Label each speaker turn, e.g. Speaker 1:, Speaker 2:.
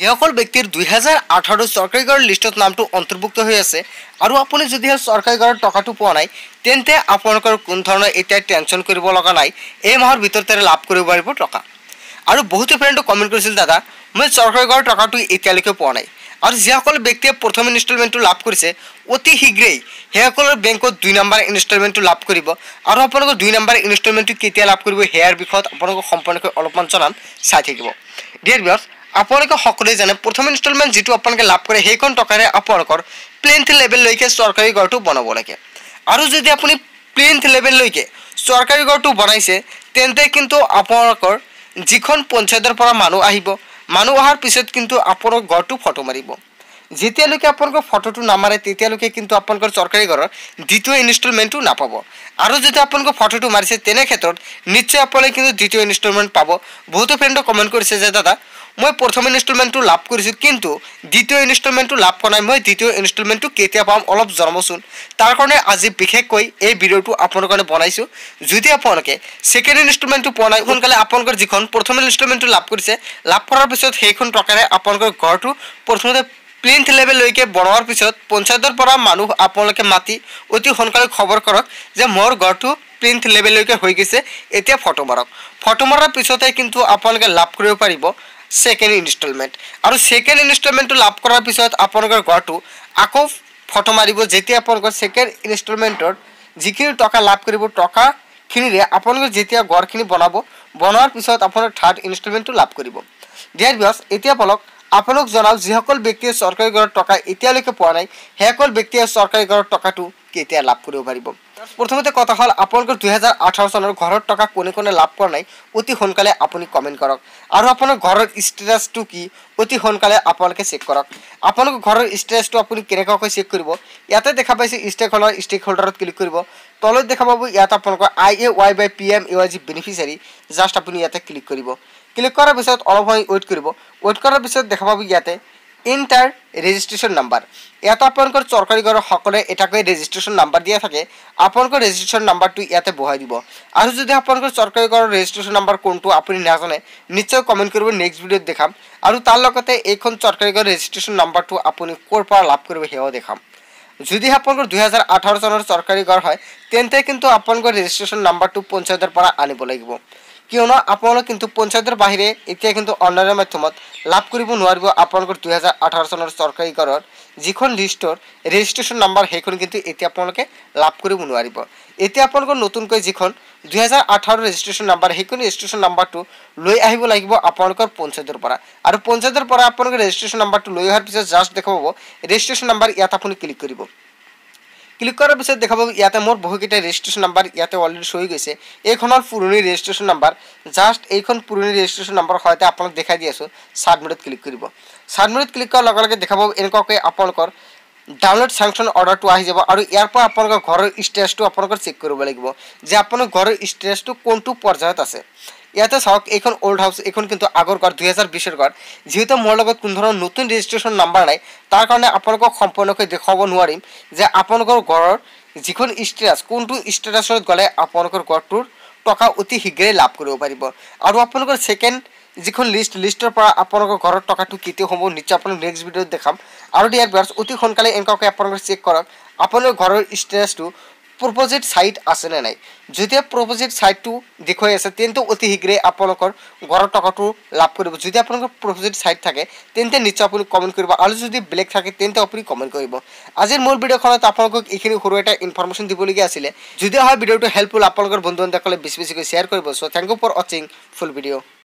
Speaker 1: যিসকল ব্যক্তিৰ দুহেজাৰ আঠাৰ চৰকাৰী ঘৰৰ লিষ্টত নামটো অন্তৰ্ভুক্ত হৈ আছে। আৰু আপুনি যদিহে চৰকাৰী ঘৰৰ টকাটো পোৱা নাই তেন্তে আপোনালোকৰ কোনো ধৰণৰ এতিয়া টেনশ্যন কৰিব লগা নাই। এই মাহৰ ভিতৰতে লাভ কৰিব পাৰিব টকা। আৰু বহুতো ফ্ৰেণ্ডে কমেণ্ট কৰিছিল দাদা মই চৰকাৰী ঘৰৰ টকাটো এতিয়ালৈকে পোৱা নাই। আৰু যিসকল ব্যক্তিয়ে প্ৰথম ইনষ্টলমেণ্টটো লাভ কৰিছে অতি শীঘ্ৰেই সেইসকলৰ বেংকত দুই নম্বৰ ইনষ্টলমেণ্টটো লাভ কৰিব। আৰু আপোনালোকৰ দুই নম্বৰ ইনষ্টলমেণ্টটো কেতিয়া লাভ কৰিব সেয়াৰ বিষয়ত আপোনালোকক সম্পূৰ্ণকৈ অলপমান জনাম। চাই থাকিব। ডিয়াৰ বিয়াৰ্ছ আপোনালোকে সকলোৱে জানে প্ৰথম ইনষ্টলমেণ্ট যিটো আপোনালোকে লাভ কৰে সেইখন টকাৰে আপোনালোকৰ প্লেন্থ লেভেললৈকে চৰকাৰী ঘৰটো বনাব লাগে। আৰু যদি আপুনি প্লেন্থ লেভেললৈকে চৰকাৰী ঘৰটো বনাইছে তেন্তে কিন্তু আপোনালোকৰ যিখন পঞ্চায়তৰ পৰা মানুহ আহিব মানুহ অহাৰ পিছত কিন্তু আপোনালোকৰ ঘৰটো ফটো মাৰিব। যেতিয়ালৈকে আপোনালোকৰ ফটোটো নামাৰে তেতিয়ালৈকে কিন্তু আপোনালোকৰ চৰকাৰী ঘৰৰ দ্বিতীয় ইনষ্টলমেণ্টটো নাপাব। আৰু যদি আপোনালোকৰ ফটোটো মাৰিছে তেনে ক্ষেত্ৰত নিশ্চয় আপোনালোকে কিন্তু দ্বিতীয় ইনষ্টলমেণ্ট পাব। বহুতো ফ্ৰেণ্ডে কমেণ্ট কৰিছে যে দাদা মই প্ৰথম ইনষ্টলমেণ্টটো লাভ কৰিছোঁ কিন্তু দ্বিতীয় ইনষ্টলমেণ্টটো লাভ কৰা নাই। মই দ্বিতীয় ইনষ্টলমেণ্টটো কেতিয়া পাম অলপ জনাবচোন। তাৰ কাৰণে আজি বিশেষকৈ এই ভিডিঅ'টো আপোনালোকৰ কাৰণে বনাইছোঁ। যদি আপোনালোকে ছেকেণ্ড ইনষ্টলমেণ্টটো পোৱা নাই সোনকালে আপোনালোকৰ যিখন প্ৰথম ইনষ্টলমেণ্টটো লাভ কৰিছে লাভ কৰাৰ পিছত সেইখন টকাৰে আপোনালোকৰ ঘৰটো প্ৰথমতে প্লিন্থ লেভেললৈকে বনোৱাৰ পিছত পঞ্চায়তৰ পৰা মানুহ আপোনালোকে মাতি অতি সোনকালে খবৰ কৰক যে মোৰ ঘৰটো প্লিন্থ লেভেললৈকে হৈ গৈছে। এতিয়া ফটো মাৰক। ফটো মৰাৰ পিছতে কিন্তু আপোনালোকে লাভ কৰিব পাৰিব। ছেকেণ্ড ইনষ্টলমেণ্ট আৰু ছেকেণ্ড ইনষ্টলমেণ্টটো লাভ কৰাৰ পিছত আপোনালোকৰ ঘৰটো আকৌ ফটো মাৰিব। যেতিয়া আপোনালোকৰ ছেকেণ্ড ইনষ্টলমেণ্টৰ যিখিনি টকা লাভ কৰিব টকাখিনিৰে আপোনালোকে যেতিয়া ঘৰখিনি বনাব বনোৱাৰ পিছত আপোনাৰ থাৰ্ড ইনষ্টলমেণ্টটো লাভ কৰিব। দিয়াৰ বিয়স এতিয়া বলক আপোনালোক জনাওক যিসকল ব্যক্তিয়ে চৰকাৰী ঘৰৰ টকা এতিয়ালৈকে পোৱা নাই সেইসকল ব্যক্তিয়ে চৰকাৰী ঘৰৰ টকাটো কেতিয়া লাভ কৰিব পাৰিব? প্ৰথমতে কথা হ'ল আপোনালোকৰ দুহেজাৰ আঠাৰ চনৰ ঘৰৰ টকা কোনে কোনে লাভ কৰা নাই অতি সোনকালে আপুনি কমেণ্ট কৰক। আৰু আপোনাৰ ঘৰৰ ষ্টেটাছটো কি অতি সোনকালে আপোনালোকে চেক কৰক। আপোনালোকৰ ঘৰৰ ষ্টেটাছটো আপুনি কেনেকুৱাকৈ চেক কৰিব ইয়াতে দেখা পাইছে ষ্টেক হোল্ডাৰ ষ্টেক হোল্ডাৰত ক্লিক কৰিব। তলত দেখা পাব ইয়াত আপোনালোকৰ I A Y by P M A Y G beneficiary just আপুনি ইয়াতে ক্লিক কৰিব। ক্লিক কৰাৰ পিছত অলপ সময় ৱেইট কৰিব। ৱেইট কৰাৰ পিছত দেখা পাব ইয়াতে ইণ্টাৰ ৰেজিষ্ট্ৰেশ্যন নাম্বাৰ ইয়াত আপোনালোকৰ চৰকাৰী ঘৰৰ সকলোৱে এটাকৈ ৰেজিষ্ট্ৰেশ্যন নাম্বাৰ দিয়া থাকে। আপোনালোকৰ ৰেজিষ্ট্ৰেশ্যন নাম্বাৰটো ইয়াতে বহাই দিব। আৰু যদি আপোনালোকৰ চৰকাৰী ঘৰৰ ৰেজিষ্ট্ৰেশ্যন নাম্বাৰ কোনটো আপুনি নাজানে নিশ্চয় কমেণ্ট কৰিব নেক্সট ভিডিঅ'ত দেখাম। আৰু তাৰ লগতে এইখন চৰকাৰী ঘৰৰ ৰেজিষ্ট্ৰেশ্যন নাম্বাৰটো আপুনি ক'ৰ পৰা লাভ কৰিব সেয়াও দেখাম। যদি আপোনালোকৰ দুহেজাৰ আঠাৰ চনৰ চৰকাৰী ঘৰ হয় তেন্তে কিন্তু আপোনালোকৰ ৰেজিষ্ট্ৰেশ্যন নাম্বাৰটো পঞ্চায়তৰ পৰা আনিব লাগিব। কিয়নো আপোনালোক কিন্তু পঞ্চায়তৰ বাহিৰে এতিয়া কিন্তু অনলাইনৰ মাধ্যমত লাভ কৰিব নোৱাৰিব আপোনালোকৰ দুহেজাৰ আঠাৰ চনৰ চৰকাৰী ঘৰৰ যিখন লিষ্টৰ ৰেজিষ্ট্ৰেশ্যন নাম্বাৰ সেইখন কিন্তু এতিয়া আপোনালোকে লাভ কৰিব নোৱাৰিব। এতিয়া আপোনালোকৰ নতুনকৈ যিখন দুহেজাৰ আঠাৰ ৰেজিষ্ট্ৰেশ্যন নাম্বাৰ সেইখন ৰেজিষ্ট্ৰেশ্যন নাম্বাৰটো লৈ আহিব লাগিব আপোনালোকৰ পঞ্চায়তৰ পৰা। আৰু পঞ্চায়তৰ পৰা আপোনালোকে ৰেজিষ্ট্ৰেশ্যন নাম্বাৰটো লৈ অহাৰ পিছত জাষ্ট দেখা পাব ৰেজিষ্ট্ৰেশ্যন নাম্বাৰ ইয়াত আপুনি ক্লিক কৰিব। ক্লিক কৰাৰ পিছত দেখা পাব ইয়াতে মোৰ বহুকেইটা ৰেজিষ্ট্ৰেশ্যন নাম্বাৰ ইয়াতে অলৰেডি হৈ গৈছে। এইখনৰ পুৰণি ৰেজিষ্ট্ৰেশ্যন নাম্বাৰ জাষ্ট এইখন পুৰণি ৰেজিষ্ট্ৰেশ্যন নাম্বাৰৰ সৈতে আপোনাক দেখাই দি আছোঁ। ছাবমিটত ক্লিক কৰিব। ছাবমিটত ক্লিক কৰাৰ লগে লগে দেখা পাব এনেকুৱাকৈ আপোনালোকৰ ডাউনলোড চেংচন অৰ্ডাৰটো আহি যাব আৰু ইয়াৰ পৰা আপোনালোকৰ ঘৰৰ ষ্টেটাছটো আপোনালোকৰ চেক কৰিব লাগিব। যে আপোনাৰ ঘৰৰ ষ্টেটাছটো কোনটো পৰ্যায়ত আছে। ইয়াতে চাওক এইখন অল্ড হাউচ এইখন কিন্তু আগৰ ঘৰ দুহেজাৰ বিছৰ ঘৰ। যিহেতু মোৰ লগত কোনো ধৰণৰ নতুন ৰেজিষ্ট্ৰেশ্যন নাম্বাৰ নাই তাৰ কাৰণে আপোনালোকক সম্পূৰ্ণকৈ দেখুৱাব নোৱাৰিম যে আপোনালোকৰ ঘৰৰ যিখন ষ্টেটাছ কোনটো ষ্টেটাছত গ'লে আপোনালোকৰ ঘৰটোৰ টকা অতি শীঘ্ৰেই লাভ কৰিব পাৰিব। আৰু আপোনালোকৰ ছেকেণ্ড যিখন লিষ্ট লিষ্টৰ পৰা আপোনালোকৰ ঘৰৰ টকাটো কেতিয়া হ'ব নিশ্চয় আপোনাক নেক্সট ভিডিঅ'ত দেখাম। আৰু ইয়াৰ অতি সোনকালে এনেকুৱাকৈ আপোনালোকে চেক কৰক। আপোনালোকৰ ঘৰৰ ষ্টেটাছটো প্ৰপ'জিট ছাইট আছেনে নাই? যেতিয়া প্ৰপ'জিট ছাইটটো দেখুৱাই আছে তেন্তে অতি শীঘ্ৰে আপোনালোকৰ ঘৰৰ টকাটো লাভ কৰিব। যদি আপোনালোকৰ প্ৰপ'জিট ছাইট থাকে তেন্তে নিশ্চয় আপুনি কমেণ্ট কৰিব। আৰু যদি বেলেগ থাকে তেন্তে আপুনি কমেণ্ট কৰিব। আজিৰ মোৰ ভিডিঅ'খনত আপোনালোকক এইখিনি সৰু এটা ইনফৰমেশ্যন দিবলগীয়া আছিলে। যদি হয় ভিডিঅ'টো হেল্পফুল আপোনালোকৰ বন্ধু বান্ধৱসকলে বেছি বেছিকৈ শ্বেয়াৰ কৰিব। চ' থেংক ইউ ফৰ ৱাচিং ফুল ভিডিঅ'